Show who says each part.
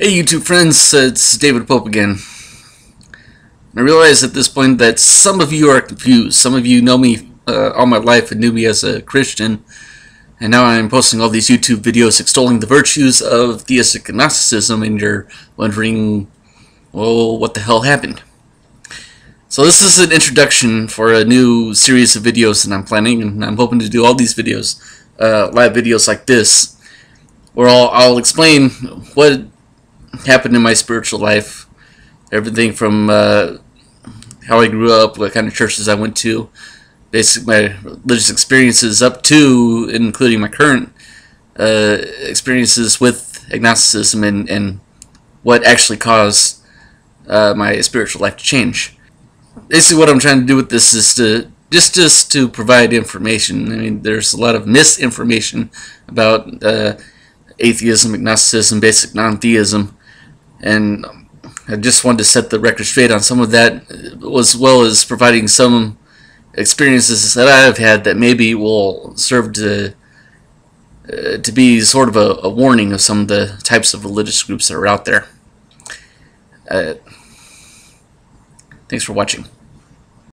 Speaker 1: Hey YouTube friends, it's David Pope again. I realize at this point that some of you are confused. Some of you know me uh, all my life and knew me as a Christian, and now I'm posting all these YouTube videos extolling the virtues of theistic agnosticism, and you're wondering, well, what the hell happened? So this is an introduction for a new series of videos that I'm planning, and I'm hoping to do all these videos, uh, live videos like this, where I'll, I'll explain what happened in my spiritual life. Everything from uh, how I grew up, what kind of churches I went to, basically my religious experiences up to, including my current uh, experiences with agnosticism and, and what actually caused uh, my spiritual life to change. Basically, what I'm trying to do with this is to just just to provide information. I mean, there's a lot of misinformation about uh, atheism, agnosticism, basic non-theism, and I just wanted to set the record straight on some of that, as well as providing some experiences that I have had that maybe will serve to uh, to be sort of a, a, warning of some of the types of religious groups that are out there. Uh, thanks for watching.